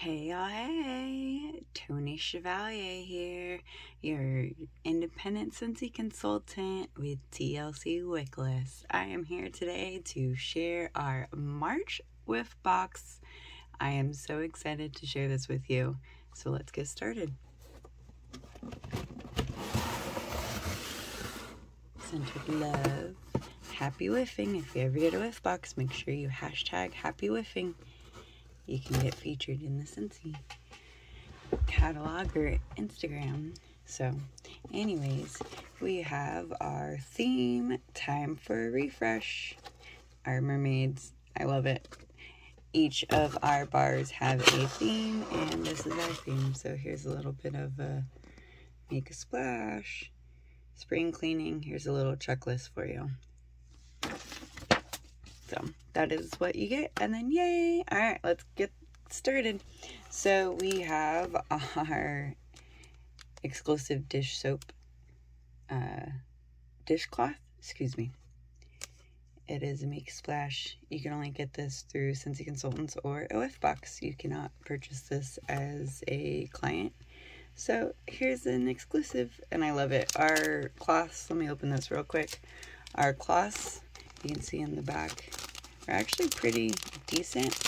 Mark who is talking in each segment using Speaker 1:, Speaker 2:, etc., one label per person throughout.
Speaker 1: Hey, y'all, hey, Toni Chevalier here, your independent Scentsy consultant with TLC Wickless. I am here today to share our March whiff box. I am so excited to share this with you. So let's get started. Of love. Happy whiffing. If you ever get a whiff box, make sure you hashtag happy whiffing you can get featured in the Scentsy catalog or Instagram. So, anyways, we have our theme, time for a refresh. Our mermaids, I love it. Each of our bars have a theme, and this is our theme. So here's a little bit of a make a splash, spring cleaning. Here's a little checklist for you. So that is what you get. And then yay. All right, let's get started. So we have our exclusive dish soap uh, dishcloth. Excuse me. It is a Make Splash. You can only get this through Scentsy Consultants or OF Box. You cannot purchase this as a client. So here's an exclusive, and I love it. Our cloths, let me open this real quick. Our cloths you can see in the back are actually pretty decent.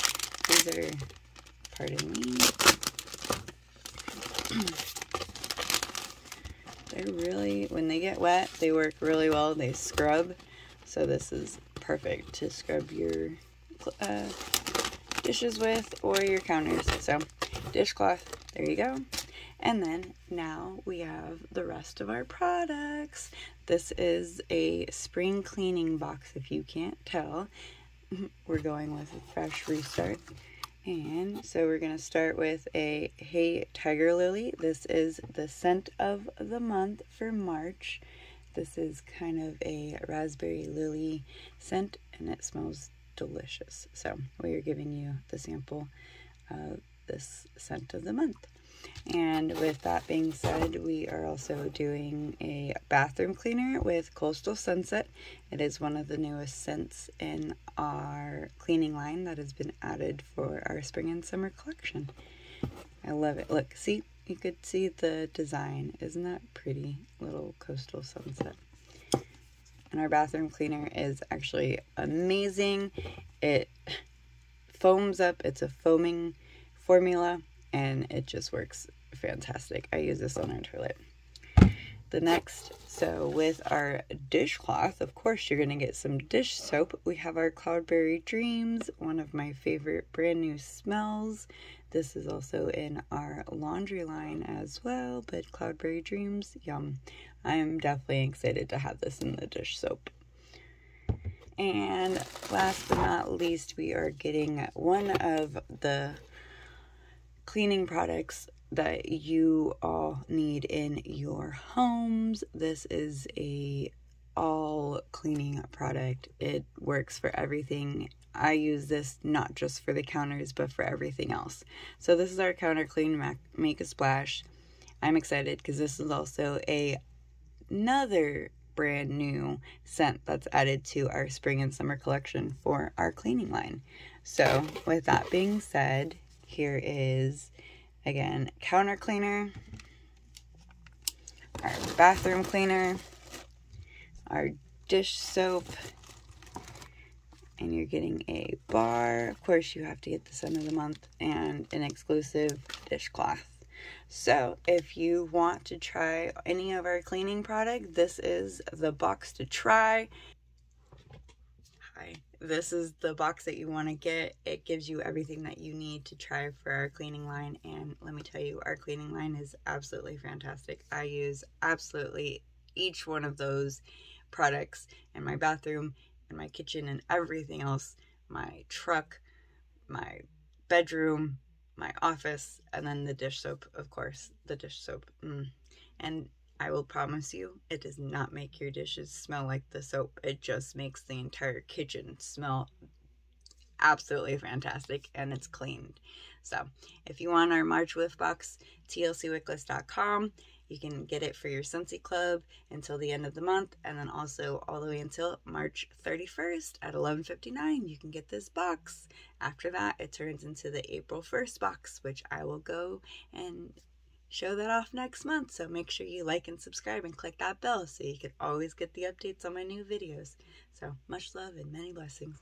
Speaker 1: These are, pardon me, they're really, when they get wet, they work really well. They scrub, so this is perfect to scrub your uh, dishes with or your counters. So, dishcloth, there you go. And then now we have the rest of our products. This is a spring cleaning box, if you can't tell. We're going with a fresh restart. And so we're going to start with a Hey Tiger Lily. This is the scent of the month for March. This is kind of a raspberry lily scent and it smells delicious. So we are giving you the sample this scent of the month. And with that being said, we are also doing a bathroom cleaner with Coastal Sunset. It is one of the newest scents in our cleaning line that has been added for our spring and summer collection. I love it. Look, see, you could see the design. Isn't that pretty? Little Coastal Sunset. And our bathroom cleaner is actually amazing. It foams up. It's a foaming formula and it just works fantastic. I use this on our toilet. The next, so with our dishcloth, of course, you're going to get some dish soap. We have our Cloudberry Dreams, one of my favorite brand new smells. This is also in our laundry line as well, but Cloudberry Dreams, yum. I'm definitely excited to have this in the dish soap. And last but not least, we are getting one of the cleaning products that you all need in your homes. This is a all cleaning product. It works for everything. I use this not just for the counters, but for everything else. So this is our counter clean Mac- make a splash. I'm excited because this is also a another brand new scent that's added to our spring and summer collection for our cleaning line. So with that being said, here is, again, counter cleaner, our bathroom cleaner, our dish soap, and you're getting a bar. Of course, you have to get the end of the month and an exclusive dishcloth. So, if you want to try any of our cleaning product, this is the box to try. Hi this is the box that you want to get. It gives you everything that you need to try for our cleaning line. And let me tell you, our cleaning line is absolutely fantastic. I use absolutely each one of those products in my bathroom, in my kitchen, and everything else. My truck, my bedroom, my office, and then the dish soap, of course. The dish soap. Mm. And I will promise you, it does not make your dishes smell like the soap. It just makes the entire kitchen smell absolutely fantastic and it's cleaned. So if you want our March Whiff box, tlcwickless.com. You can get it for your Scentsy Club until the end of the month, and then also all the way until March 31st at 11:59. You can get this box. After that, it turns into the April 1st box, which I will go and show that off next month. So make sure you like and subscribe and click that bell so you can always get the updates on my new videos. So much love and many blessings.